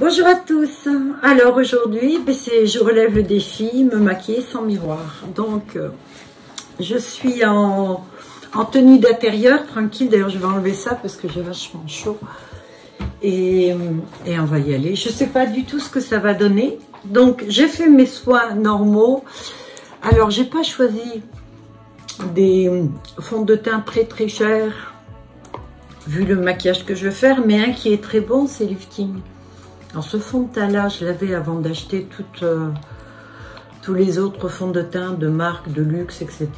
Bonjour à tous. Alors aujourd'hui, ben, je relève le défi, me maquiller sans miroir. Donc, euh, je suis en, tenue d'intérieur, tranquille. D'ailleurs, je vais enlever ça parce que j'ai vachement chaud. Et, et, on va y aller. Je ne sais pas du tout ce que ça va donner. Donc, j'ai fait mes soins normaux. Alors, j'ai pas choisi des fonds de teint très très chers vu le maquillage que je vais faire, mais un qui est très bon, c'est Lifting. Ce fond de teint-là, je l'avais avant d'acheter euh, tous les autres fonds de teint de marque, de luxe, etc.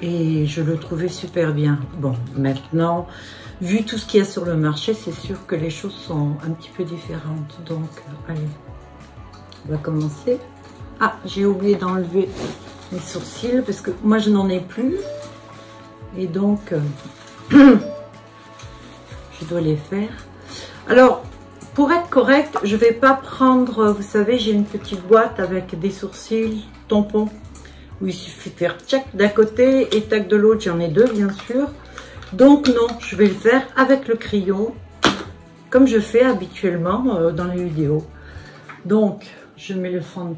Et je le trouvais super bien. Bon, maintenant, vu tout ce qu'il y a sur le marché, c'est sûr que les choses sont un petit peu différentes. Donc, allez, on va commencer. Ah, j'ai oublié d'enlever mes sourcils parce que moi, je n'en ai plus. Et donc, euh, je dois les faire. Alors, pour être correct, je vais pas prendre, vous savez, j'ai une petite boîte avec des sourcils, tampons, où il suffit de faire tchac d'un côté et tac de l'autre, j'en ai deux bien sûr. Donc non, je vais le faire avec le crayon, comme je fais habituellement euh, dans les vidéos. Donc, je mets le fond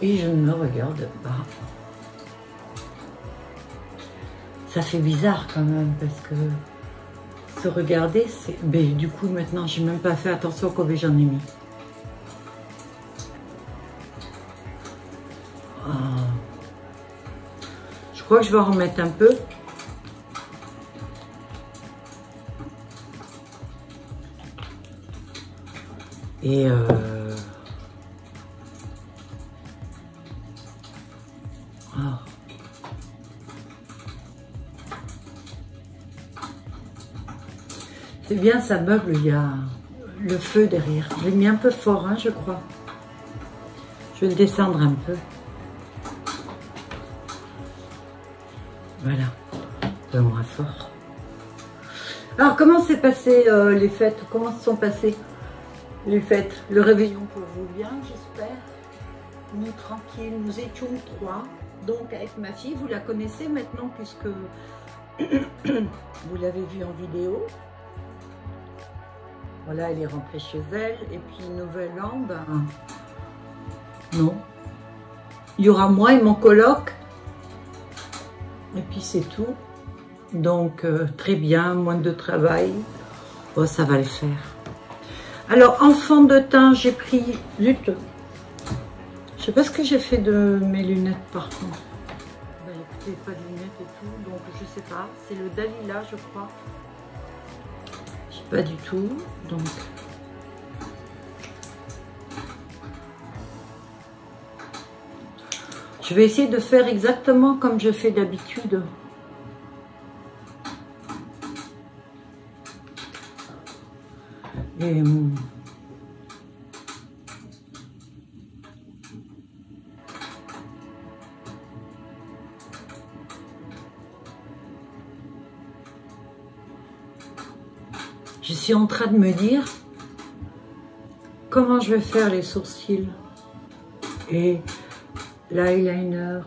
et je ne me regarde pas. Ça fait bizarre quand même parce que regarder, c'est... Ben, du coup, maintenant, j'ai même pas fait attention combien j'en ai mis. Ah. Je crois que je vais en remettre un peu. Et... Euh, bien, ça meuble, il y a le feu derrière. Je l'ai mis un peu fort, hein, je crois. Je vais le descendre un peu. Voilà, peu moins fort. Alors, comment s'est passé euh, les fêtes? Comment se sont passées les fêtes? Le réveillon pour vous bien, j'espère. Nous, tranquilles, nous étions trois. Donc, avec ma fille, vous la connaissez maintenant puisque vous l'avez vue en vidéo. Voilà, elle est rentrée chez elle. Et puis, Nouvel An, ben, non. Il y aura moi et mon coloc. Et puis, c'est tout. Donc, euh, très bien, moins de travail. Ça va le faire. Alors, en fond de teint, j'ai pris... Zut Je sais pas ce que j'ai fait de mes lunettes, par contre. Ben, écoutez, pas de lunettes et tout, donc je sais pas. C'est le Dalila, je crois pas du tout. Donc, je vais essayer de faire exactement comme je fais d'habitude. Et en train de me dire comment je vais faire les sourcils et l'eyeliner.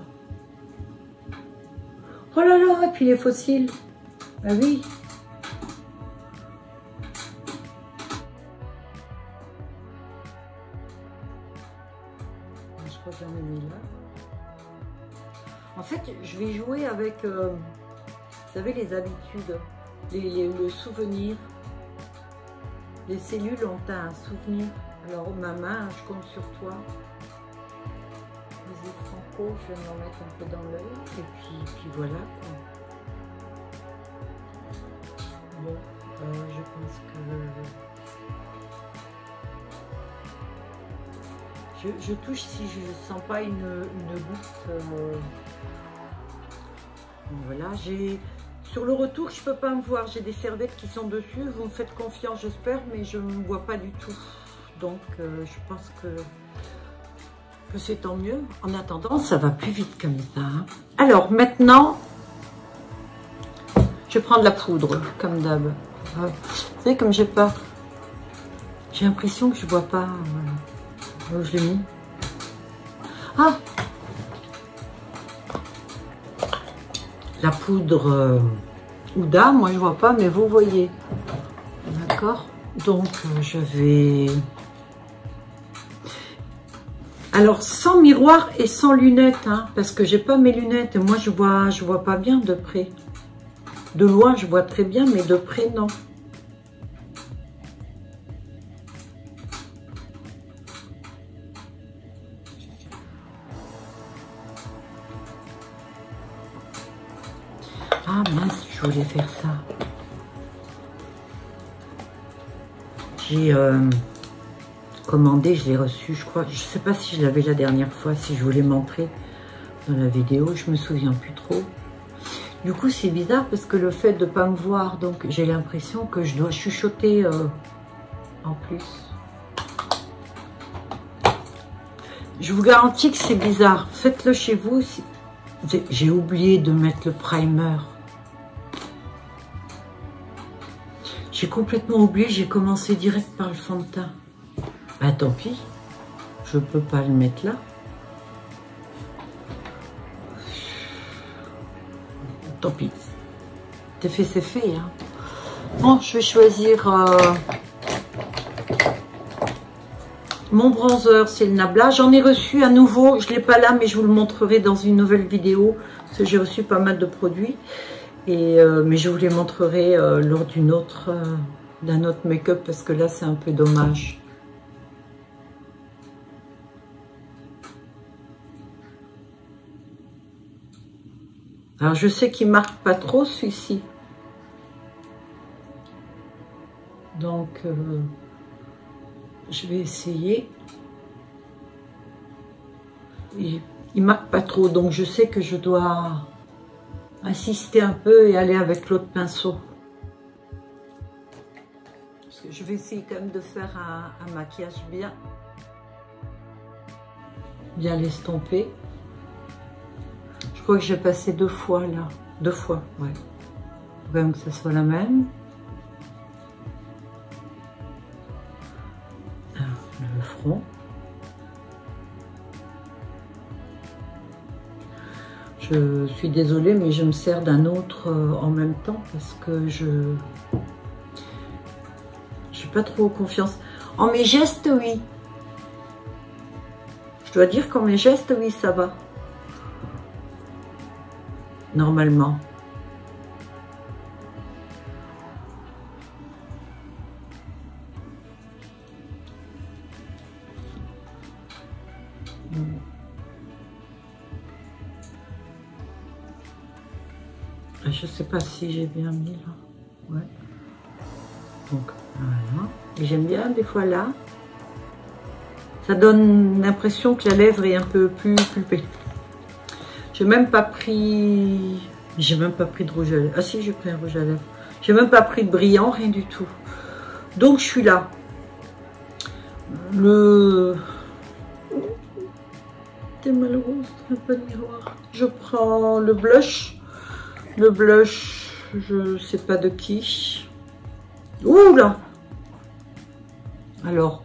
Oh là là, et puis les fossiles. Ah oui. Je crois que j'en ai là. En fait, je vais jouer avec, euh, vous savez, les habitudes, les, le souvenir. Les cellules ont un souvenir. Alors ma main, je compte sur toi. Vas-y Franco, je vais m'en mettre un peu dans l'œil. Et puis, puis voilà. Bon, euh, je pense que... Je, touche si je ne sens pas une, une goutte. Euh, voilà, j'ai sur le retour, je peux pas me voir. J'ai des serviettes qui sont dessus. Vous me faites confiance, j'espère, mais je ne me vois pas du tout. Donc, euh, je pense que, c'est tant mieux. En attendant, ça va plus vite comme ça. Hein. Alors, maintenant, je vais prendre la poudre, comme d'hab. Vous savez, comme j'ai pas... J'ai l'impression que je vois pas... Où je l'ai mis Ah La poudre... Euh, Ouda, moi je vois pas, mais vous voyez. D'accord donc je vais... Alors, sans miroir et sans lunettes, hein, parce que j'ai pas mes lunettes. Moi, je vois, je vois pas bien de près. De loin, je vois très bien, mais de près, non. Ça. J'ai euh, commandé, je l'ai reçu, je crois. Je sais pas si je l'avais la dernière fois, si je voulais montrer dans la vidéo, je me souviens plus trop. Du coup, c'est bizarre parce que le fait de ne pas me voir, donc j'ai l'impression que je dois chuchoter euh, en plus. Je vous garantis que c'est bizarre. Faites-le chez vous. J'ai oublié de mettre le primer. J'ai complètement oublié, j'ai commencé direct par le fond de teint. Bah tant pis, je peux pas le mettre là. Tant pis. C'est fait, c'est fait. Hein. Bon, je vais choisir euh, mon bronzer, c'est le Nabla. J'en ai reçu à nouveau, je ne l'ai pas là, mais je vous le montrerai dans une nouvelle vidéo. Parce que j'ai reçu pas mal de produits. Et, euh, mais je vous les montrerai euh, lors autre, euh, d'un autre make-up parce que là c'est un peu dommage. Alors je sais qu'il marque pas trop celui-ci. Donc je vais essayer. Il, il marque pas trop donc je sais que je dois insister un peu et aller avec l'autre pinceau. Parce que je vais essayer quand même de faire un, maquillage bien, bien l'estomper. Je crois que j'ai passé deux fois là, deux fois, ouais. Faut même que ça soit la même. Ah, le front. Je suis désolée, mais je me sers d'un autre euh, en même temps parce que je je suis pas trop confiance. En mes gestes, oui. Je dois dire qu'en mes gestes, oui, ça va. Normalement. Pas si j'ai bien mis là. Ouais. Donc, voilà. Et j'aime bien des fois là. Ça donne l'impression que la lèvre est un peu plus pulpée. J'ai même pas pris... J'ai même pas pris de rouge à lèvres. Ah si, j'ai pris un rouge à lèvres. J'ai même pas pris de brillant, rien du tout. Donc, je suis là. Le... T'es malheureuse, pas de miroir. Je prends le blush le blush, je sais pas de qui. Ouh là Alors,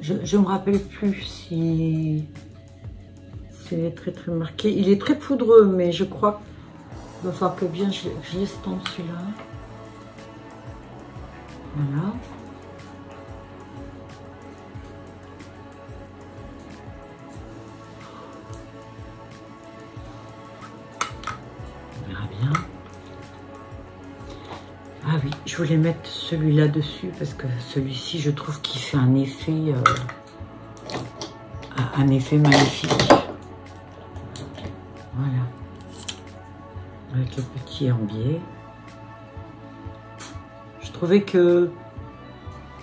je me rappelle plus si c'est très très marqué. Il est très poudreux, mais je crois qu'il va falloir que bien je, je celui-là. Voilà. Je voulais mettre celui-là dessus parce que celui-ci, je trouve qu'il fait un effet, euh, un effet magnifique. Voilà. Avec le petit herbier. Je trouvais que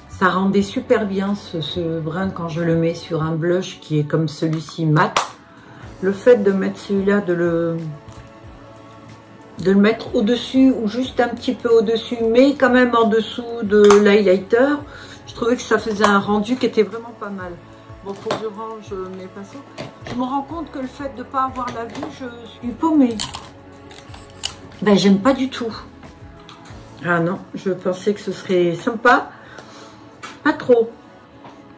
ça rendait super bien ce, ce, brun quand je le mets sur un blush qui est comme celui-ci mat. Le fait de mettre celui-là, de le de le mettre au-dessus ou juste un petit peu au-dessus, mais quand même en dessous de l'highlighter. Je trouvais que ça faisait un rendu qui était vraiment pas mal. Bon, faut que je range mes pinceaux. Je me rends compte que le fait de ne pas avoir la vue, je suis paumée. Ben, j'aime pas du tout. Ah non, je pensais que ce serait sympa. Pas trop.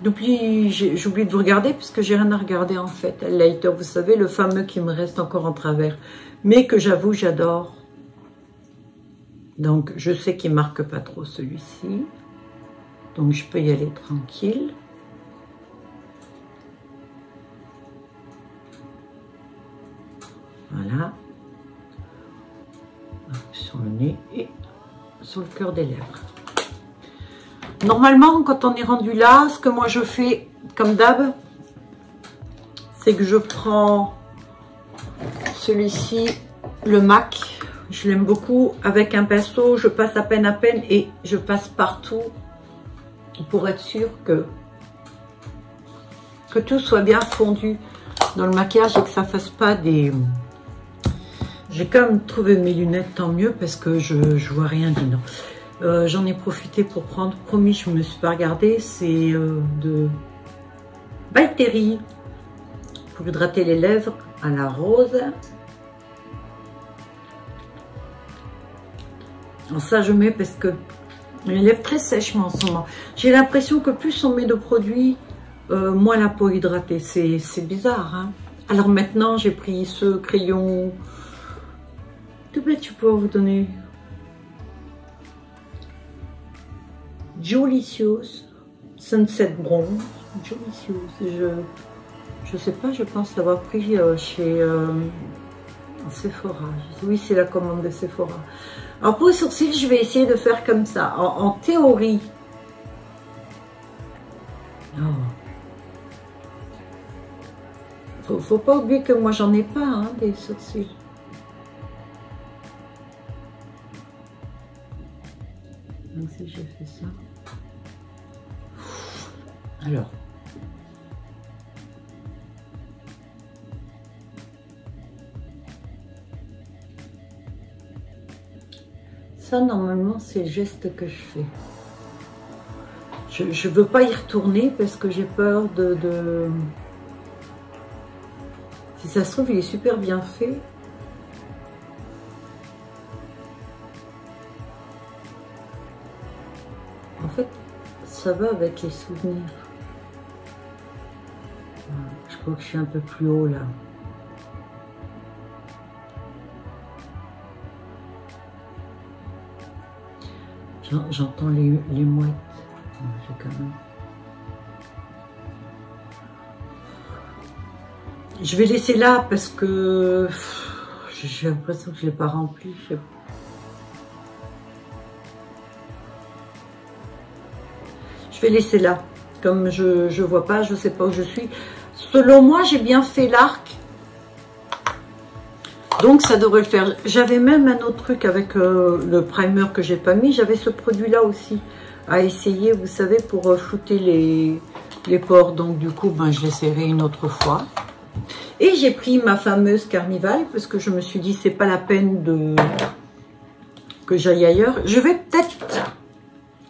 J'oublie de vous regarder puisque j'ai rien à regarder en fait. Lighter, vous savez, le fameux qui me reste encore en travers mais que j'avoue j'adore. Donc je sais qu'il marque pas trop celui-ci. Donc je peux y aller tranquille. Voilà. Sur le nez et sur le cœur des lèvres. Normalement, quand on est rendu là, ce que moi je fais, comme d'hab, c'est que je prends celui-ci, le MAC. Je l'aime beaucoup. Avec un pinceau, je passe à peine à peine et je passe partout pour être sûr que, que tout soit bien fondu dans le maquillage et que ça fasse pas des... J'ai quand même trouvé mes lunettes, tant mieux, parce que je, ne vois rien du euh, J'en ai profité pour prendre, promis, je me suis pas regardée, c'est euh, de By pour hydrater les lèvres à la rose. ça, je mets parce que les lèvres très sèches en ce moment. J'ai l'impression que plus on met de produits, euh, moins la peau hydratée. C'est bizarre. Hein. Alors maintenant, j'ai pris ce crayon. Tout plaît, tu peux vous donner. Jolicious Sunset Bronze. Jolicious. Je je sais pas, je pense l'avoir pris euh, chez euh, Sephora. Oui, c'est la commande de Sephora. Alors pour les sourcils, je vais essayer de faire comme ça. En, théorie. Oh. Faut, faut pas oublier que moi j'en ai pas hein, des sourcils. Donc si j'ai fait ça. Alors. normalement, c'est le geste que je fais. Je ne veux pas y retourner parce que j'ai peur de, de... Si ça se trouve, il est super bien fait. En fait, ça va avec les souvenirs. Je crois que je suis un peu plus haut là. J'entends les, mouettes. Je vais laisser là parce que j'ai l'impression que je ne l'ai pas rempli. Je vais laisser là. Comme je ne vois pas, je ne sais pas où je suis. Selon moi, j'ai bien fait l'arc donc ça devrait le faire. J'avais même un autre truc avec euh, le primer que j'ai pas mis. J'avais ce produit-là aussi à essayer, vous savez, pour euh, flouter les, les pores. Donc du coup, ben, je l'essaierai une autre fois. Et j'ai pris ma fameuse Carnival parce que je me suis dit, c'est pas la peine de que j'aille ailleurs. Je vais peut-être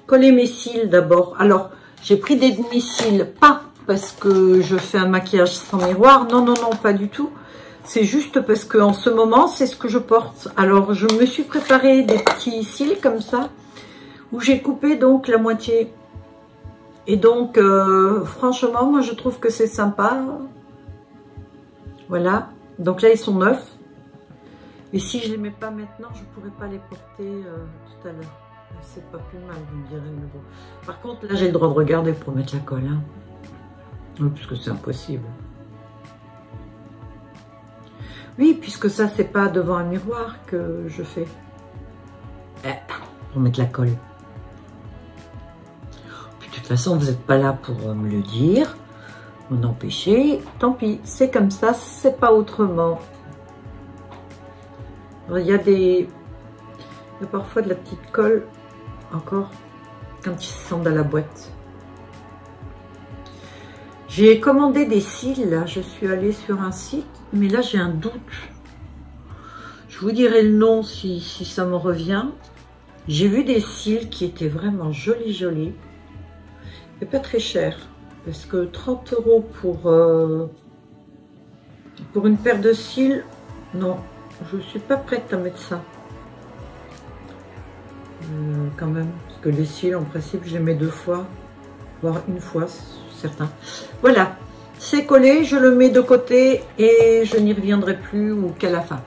coller mes cils d'abord. Alors, j'ai pris des demi-cils, pas parce que je fais un maquillage sans miroir. Non, non, non, pas du tout. C'est juste parce qu'en ce moment, c'est ce que je porte. Alors, je me suis préparé des petits cils comme ça, où j'ai coupé donc la moitié. Et donc, euh, franchement, moi, je trouve que c'est sympa. Voilà. Donc là, ils sont neufs. Et si je ne les mets pas maintenant, je ne pourrais pas les porter euh, tout à l'heure. C'est pas plus mal, vous me direz. Par contre, là, j'ai le droit de regarder pour mettre la colle. Hein. Oui, puisque c'est impossible. Oui, puisque ça, c'est pas devant un miroir que je fais. Eh, pour mettre la colle. de toute façon, vous n'êtes pas là pour me le dire, m'en empêcher. Tant pis, c'est comme ça, c'est pas autrement. il y a des... Parfois de la petite colle, encore, quand ils se sentent dans la boîte. J'ai commandé des cils, là. Je suis allée sur un site mais là j'ai un doute. Je vous dirai le nom si, ça me revient. J'ai vu des cils qui étaient vraiment jolis, jolis. Et pas très cher. Parce que 30 euros pour, euh, pour une paire de cils, non. Je ne suis pas prête à mettre ça. Euh, quand même. Parce que les cils, en principe, je les mets deux fois. Voire une fois, Voilà. C'est collé, je le mets de côté et je n'y reviendrai plus ou qu'à la fin.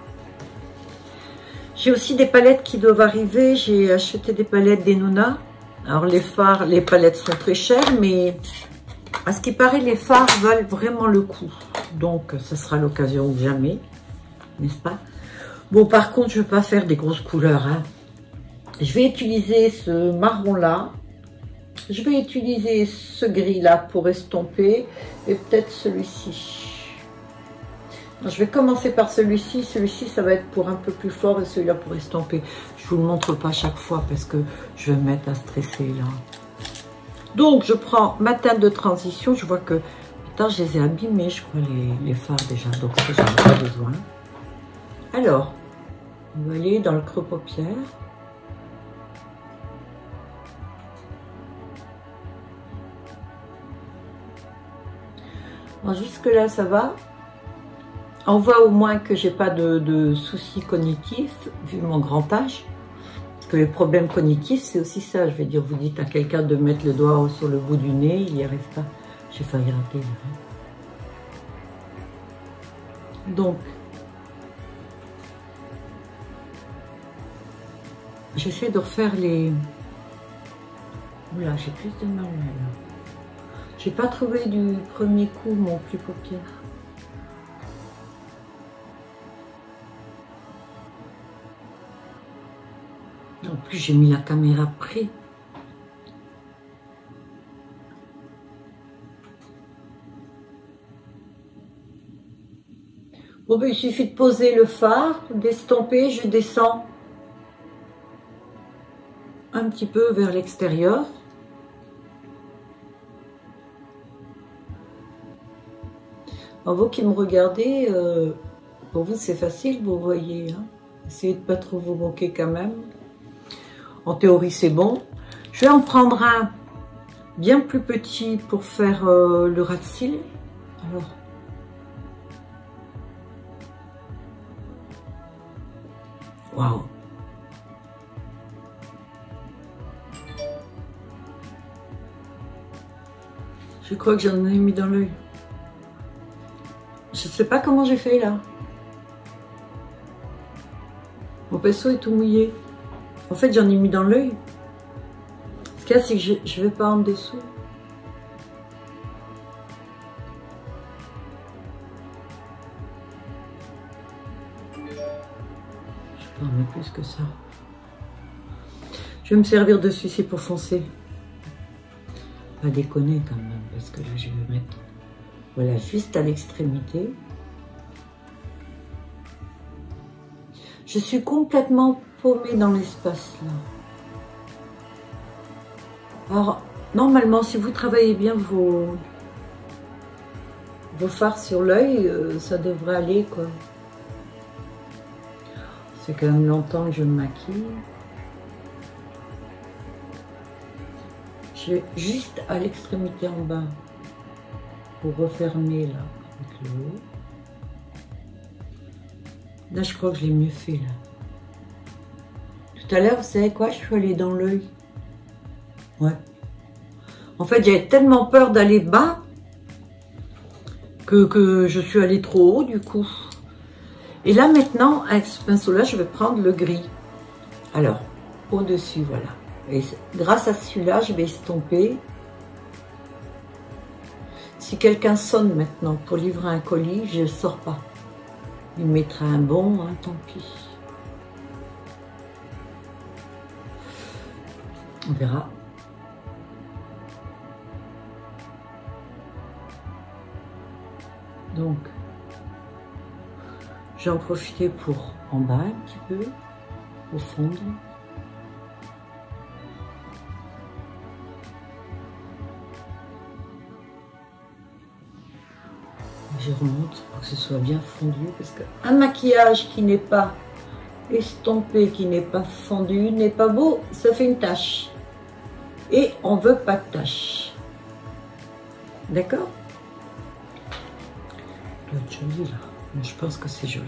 J'ai aussi des palettes qui doivent arriver. J'ai acheté des palettes des Nuna. Alors les fards, les palettes sont très chères, mais à ce qui paraît, les fards valent vraiment le coup. Donc, ce sera l'occasion ou jamais, n'est-ce pas? Bon, par contre, je ne vais pas faire des grosses couleurs. Hein. Je vais utiliser ce marron-là. Je vais utiliser ce gris-là pour estomper. Et peut-être celui-ci. Je vais commencer par celui-ci. Celui-ci, ça va être pour un peu plus fort et celui-là pour estomper. Je ne vous le montre pas chaque fois parce que je vais me mettre à stresser là. Donc, je prends ma teinte de transition. Je vois que, putain, je les ai abîmés, je crois, les, les fards déjà. Donc, ça, j'en ai pas besoin. Alors, on va aller dans le creux paupière. Jusque là, ça va. On voit au moins que j'ai pas de, soucis cognitifs, vu mon grand âge. Parce que les problèmes cognitifs, c'est aussi ça. Je vais dire, vous dites à quelqu'un de mettre le doigt sur le bout du nez, il n'y arrive pas. J'ai failli rater. Donc, J'essaie de refaire les... Oula, j'ai plus de mal là. J'ai pas trouvé du premier coup mon plus paupière. En plus, j'ai mis la caméra près. Bon, ben, il suffit de poser le phare, d'estomper, je descends un petit peu vers l'extérieur. Vous qui me regardez, euh, pour vous c'est facile, vous voyez. Hein. Essayez de pas trop vous moquer quand même. En théorie c'est bon. Je vais en prendre un bien plus petit pour faire euh, le rat de cils. Alors, waouh Je crois que j'en ai mis dans l'œil. Je sais pas comment j'ai fait là. Mon pinceau est tout mouillé. En fait, j'en ai mis dans l'œil. Ce qu'il y a, c'est que je ne vais pas en dessous. Je peux en plus que ça. Je vais me servir de celui-ci pour foncer déconner quand même, parce que là, je vais mettre, voilà, juste à l'extrémité. Je suis complètement paumée dans l'espace là. Alors, normalement, si vous travaillez bien vos, vos fards sur l'œil, euh, ça devrait aller, quoi. C'est quand même longtemps que je me maquille. je vais juste à l'extrémité en bas pour refermer là avec le haut. Là, je crois que je l'ai mieux fait là. Tout à l'heure, vous savez quoi? Je suis allée dans l'œil. Ouais. En fait, j'avais tellement peur d'aller bas que, que je suis allée trop haut du coup. Et là maintenant, avec ce pinceau-là, je vais prendre le gris. Alors, au-dessus, voilà. Et grâce à celui-là, je vais estomper. Si quelqu'un sonne maintenant pour livrer un colis, je ne sors pas. Il mettra un bon, hein, tant pis. On verra. Donc, j'en profiter pour en bas un petit peu, au fond. Je remonte pour que ce soit bien fondu parce qu'un maquillage qui n'est pas estompé, qui n'est pas fondu, n'est pas beau, ça fait une tache. Et on veut pas de tache. D'accord? Je pense que c'est joli.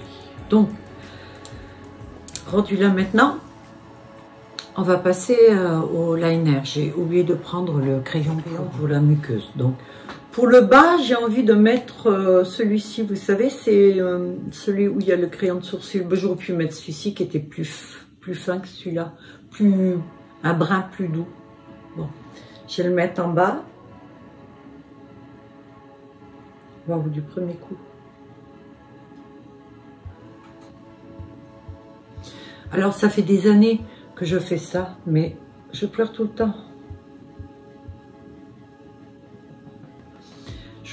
Donc, rendu là maintenant, on va passer euh, au liner. J'ai oublié de prendre le crayon pour la muqueuse. Donc, pour le bas, j'ai envie de mettre euh, celui-ci, vous savez, c'est euh, celui où il y a le crayon de sourcil. Ben, j'aurais pu mettre celui-ci qui était plus, fin que celui-là, plus un brin plus doux. Je vais le mettre en bas. Waouh, du premier coup. Alors, ça fait des années que je fais ça, mais je pleure tout le temps.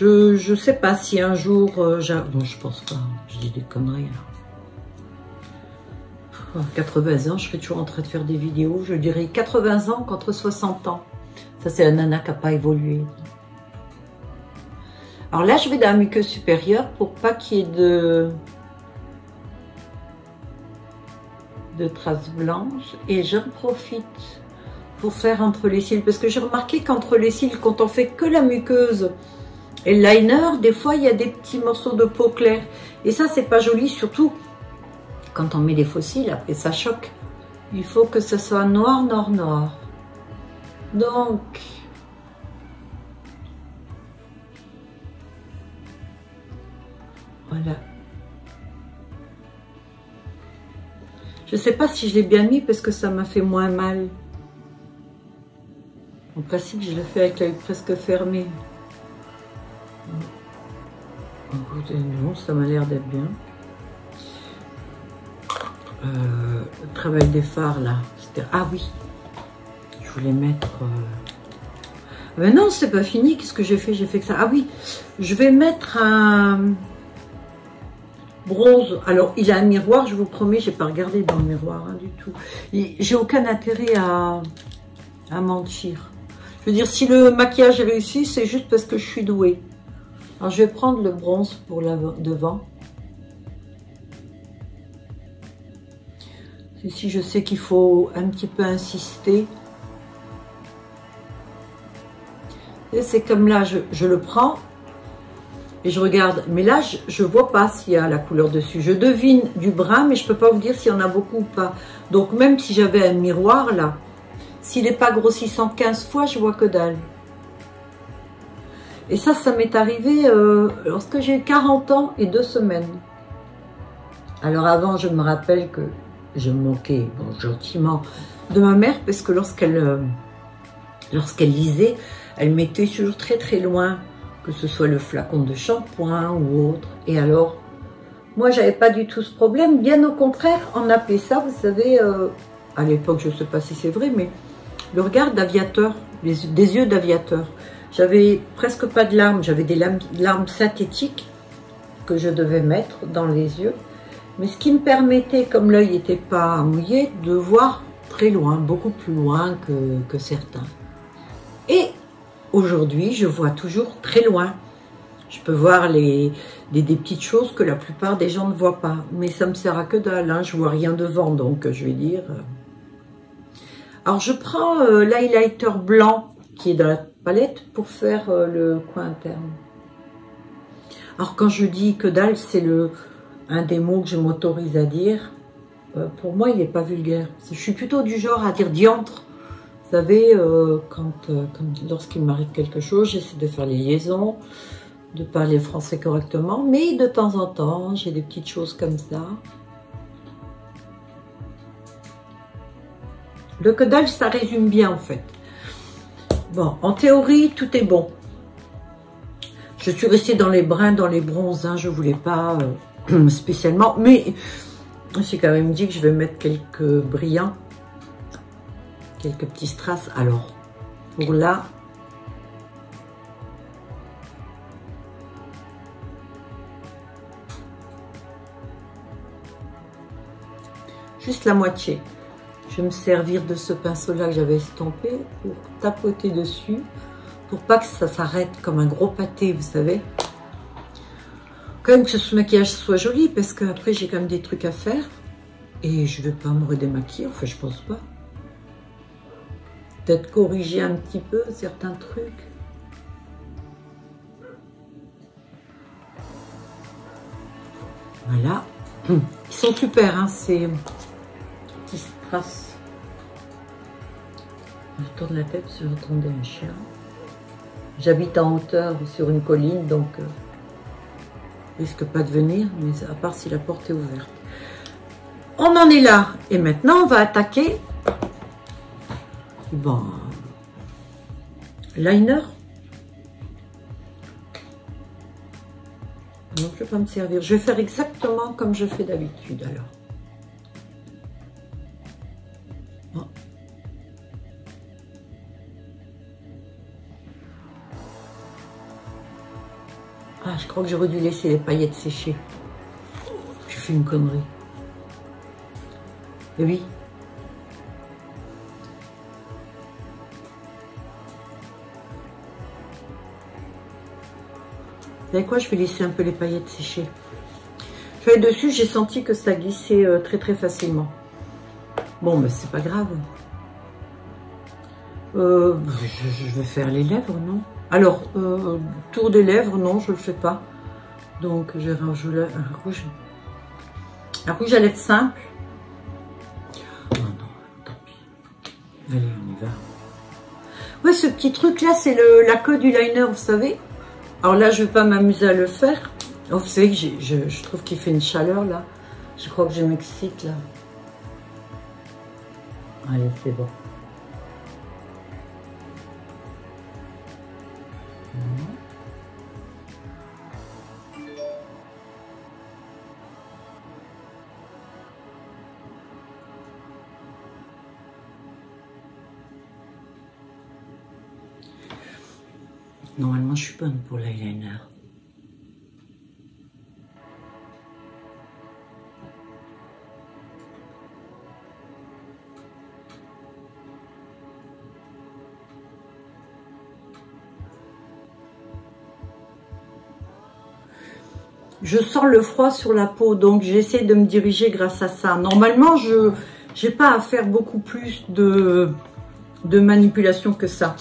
Je sais pas si un jour... Euh, bon, je pense pas. Je dis des conneries. 80 ans, je serai toujours en train de faire des vidéos. Je dirais 80 ans contre 60 ans. Ça, c'est un nana qui n'a pas évolué. Alors là, je vais dans la muqueuse supérieure pour pas qu'il y ait de, de traces blanches. Et j'en profite pour faire entre les cils. Parce que j'ai remarqué qu'entre les cils, quand on fait que la muqueuse et le liner, des fois, il y a des petits morceaux de peau claire. Et ça, c'est pas joli, surtout quand on met des fossiles, après ça choque. Il faut que ce soit noir, noir, noir. Donc, voilà. Je sais pas si je l'ai bien mis parce que ça m'a fait moins mal. En principe, je le fais avec l'œil presque fermé. Non, ça m'a l'air d'être bien. Euh, le travail des phares là. Ah oui, je voulais mettre. Euh... Mais non, c'est pas fini. Qu'est-ce que j'ai fait? J'ai fait que ça. Ah oui, je vais mettre un bronze. Alors, il a un miroir, je vous promets, j'ai pas regardé dans le miroir hein, du tout. J'ai aucun intérêt à, à mentir. Je veux dire, si le maquillage est réussi, c'est juste parce que je suis douée. Je vais prendre le bronze pour la, devant. Ici, je sais qu'il faut un petit peu insister. Et c'est comme là, je, le prends et je regarde. Mais là, je ne vois pas s'il y a la couleur dessus. Je devine du brun, mais je ne peux pas vous dire s'il y en a beaucoup ou pas. Donc, même si j'avais un miroir, là, s'il n'est pas grossissant 15 fois, je vois que dalle. Et ça, ça m'est arrivé euh, lorsque j'ai eu 40 ans et 2 semaines. Alors avant, je me rappelle que je me moquais gentiment de ma mère parce que lorsqu'elle euh, lorsqu'elle lisait, elle mettait toujours très très loin, que ce soit le flacon de shampoing ou autre. Et alors, moi, j'avais pas du tout ce problème. Bien au contraire, on appelait ça, vous savez, euh, à l'époque, je ne sais pas si c'est vrai, mais le regard d'aviateur, des yeux d'aviateur. J'avais presque pas de larmes, j'avais des larmes synthétiques que je devais mettre dans les yeux mais ce qui me permettait, comme l'œil n'était pas mouillé, de voir très loin, beaucoup plus loin que, certains. Et aujourd'hui, je vois toujours très loin. Je peux voir les, des, petites choses que la plupart des gens ne voient pas. Mais ça me sert à que dalle, hein. je vois rien devant, donc je vais dire... Alors je prends euh, l'highlighter blanc qui est dans la palette pour faire euh, le coin interne. Alors quand je dis que dalle, c'est le, un des mots que je m'autorise à dire, euh, pour moi, il n'est pas vulgaire. Je suis plutôt du genre à dire diantre. Vous savez, euh, quand, lorsqu'il m'arrive quelque chose, j'essaie de faire les liaisons, de parler français correctement, mais de temps en temps, j'ai des petites choses comme ça. Le codage, ça résume bien en fait. Bon, en théorie, tout est bon. Je suis restée dans les bruns, dans les bronzes, hein, je ne voulais pas spécialement. Mais j'ai quand même dit que je vais mettre quelques brillants, quelques petits strass. Alors, pour là, juste la moitié. Je vais me servir de ce pinceau-là que j'avais estompé pour tapoter dessus, pour pas que ça s'arrête comme un gros pâté, vous savez quand même que ce maquillage soit joli parce qu'après j'ai quand même des trucs à faire et je vais pas me redémaquiller, enfin je pense pas. Peut-être corriger un petit peu certains trucs. Voilà. Ils sont super, hein, ces Je tourne la tête si j'entendais un chien. J'habite en hauteur sur une colline, donc euh, risque pas de venir, mais à part si la porte est ouverte. On en est là. Et maintenant, on va attaquer. Bon. liner. Non, je vais pas me servir. Je vais faire exactement comme je fais d'habitude alors. Ah, je crois que j'aurais dû laisser les paillettes sécher. Je fais une connerie. Et oui. Vous savez quoi Je vais laisser un peu les paillettes sécher. Je vais dessus, j'ai senti que ça glissait euh, très très facilement. Bon, mais c'est pas grave. Euh, je, vais faire les lèvres, non? Alors, euh, tour des lèvres, non, je le fais pas. Donc, j'ai rajouté un rouge. Un rouge à lèvres simple. Oh non, tant pis. Allez, on y va. Ouais, ce petit truc-là, c'est la queue du liner, vous savez Alors là, je vais pas m'amuser à le faire. Oh, vous savez que je, je trouve qu'il fait une chaleur, là. Je crois que je m'excite, là. Allez, c'est bon. Normalement, je suis bonne pour l'eyeliner. je sens le froid sur la peau, donc j'essaie de me diriger grâce à ça. Normalement, je n'ai pas à faire beaucoup plus de, de manipulation que ça.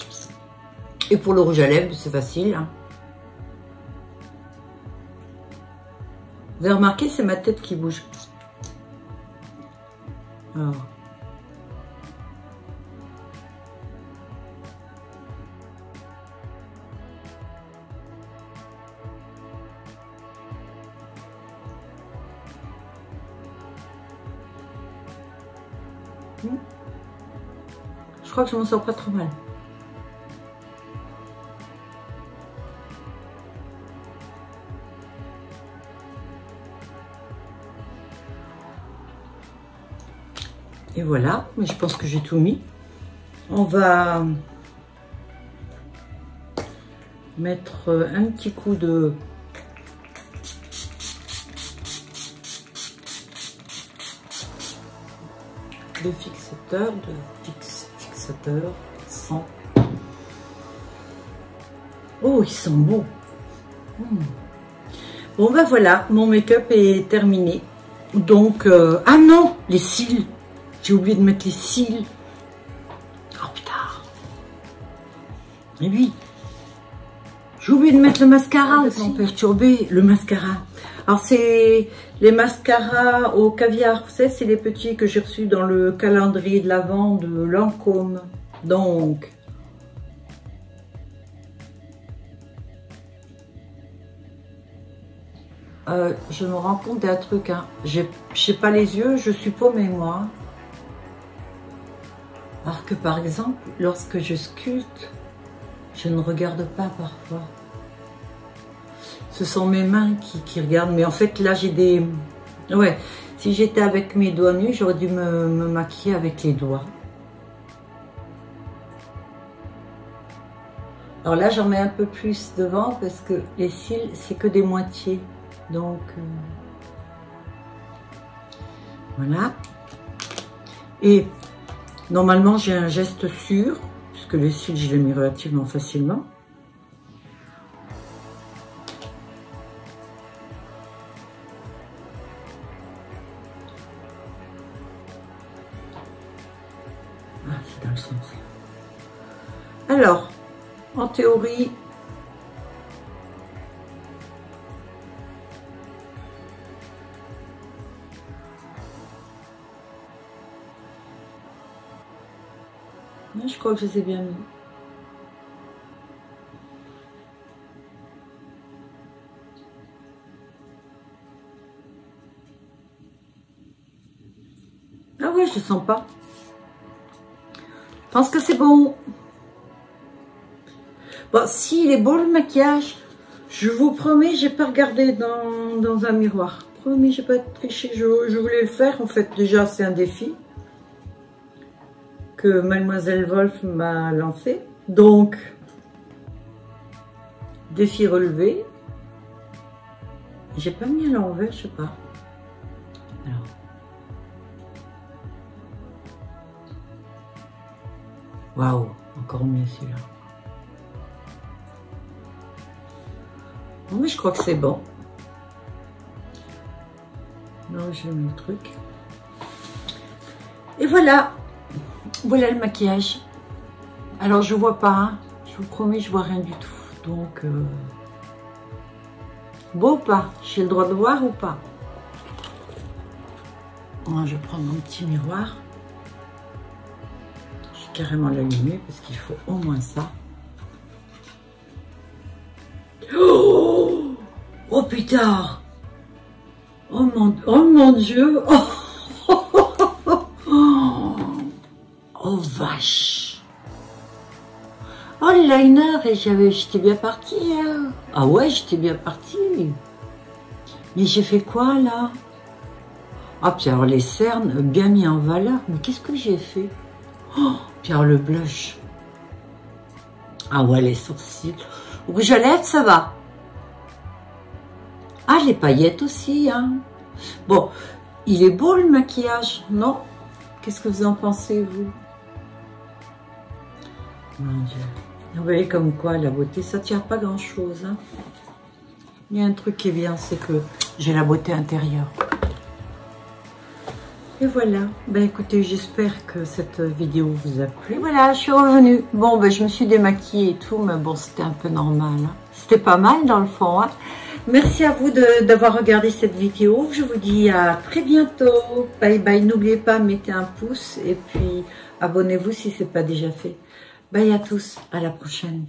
Et pour le rouge à lèvres, c'est facile. Hein. Vous avez remarqué, c'est ma tête qui bouge. Alors. Je crois que je m'en sors pas trop mal. Voilà, mais je pense que j'ai tout mis. On va mettre un petit coup de fixateur, de fix, fixateur sans. Oh, il sent bon. Hmm. Bon ben voilà, mon make-up est terminé. Donc, euh, ah non, les cils. J'ai oublié de mettre les cils. Oh putain. Et oui. J'ai oublié de mettre le mascara aussi. perturbé, le mascara. Alors c'est les mascaras au caviar. Vous savez, c'est les petits que j'ai reçus dans le calendrier de l'Avent de Lancôme. Donc, euh, je me rends compte d'un truc. Hein. Je sais pas les yeux, je suis paumée moi. Alors que par exemple, lorsque je sculpte, je ne regarde pas parfois. Ce sont mes mains qui, regardent. Mais en fait, là, j'ai des... Ouais, si j'étais avec mes doigts nus, j'aurais dû me, me maquiller avec les doigts. Alors là, j'en mets un peu plus devant parce que les cils, c'est que des moitiés. Donc, euh, voilà. Et Normalement, j'ai un geste sûr, puisque le cils, je l'ai mis relativement facilement. Ah, c'est dans le sens. Alors, en théorie, Je bien mis. Ah ouais, je sens pas. Je pense que c'est bon. Bon, s'il est beau le maquillage, je vous promets, j'ai pas regardé dans, dans, un miroir. Promis, j'ai pas triché. Je, je voulais le faire. En fait, déjà, c'est un défi que Mademoiselle Wolf m'a lancé. Donc, défi relevé. J'ai pas mis à l'envers, je sais pas. Alors. Waouh, encore mieux celui-là. Oui, je crois que c'est bon. Non, j'ai mis le truc. Et voilà. Voilà le maquillage. Alors, je vois pas. Hein. Je vous promets, je vois rien du tout. Donc, euh... beau ou pas? J'ai le droit de voir ou pas? Je vais prendre mon petit miroir. Je vais carrément l'allumer parce qu'il faut au moins ça. Oh, oh putain Oh mon, oh mon Dieu oh, Oh le liner, j'étais bien partie. Hein. Ah ouais, j'étais bien partie. Mais j'ai fait quoi là? Ah, puis alors les cernes bien mis en valeur. Mais qu'est-ce que j'ai fait? Oh, puis le blush. Ah ouais, les sourcils. Rouge à lèvres, ça va. Ah, les paillettes aussi, hein. Bon, il est beau le maquillage, non? Qu'est-ce que vous en pensez, vous? Mon Dieu. Vous voyez comme quoi, la beauté, ça tient pas grand-chose. Hein. Il y a un truc qui est bien, c'est que j'ai la beauté intérieure. Et voilà. Ben écoutez, j'espère que cette vidéo vous a plu. Voilà, je suis revenue. Bon, ben je me suis démaquillée et tout, mais bon, c'était un peu normal. Hein. C'était pas mal dans le fond. Hein. Merci à vous d'avoir regardé cette vidéo. Je vous dis à très bientôt. Bye bye. N'oubliez pas, mettez un pouce et puis abonnez-vous si ce n'est pas déjà fait. Bye à tous. À la prochaine.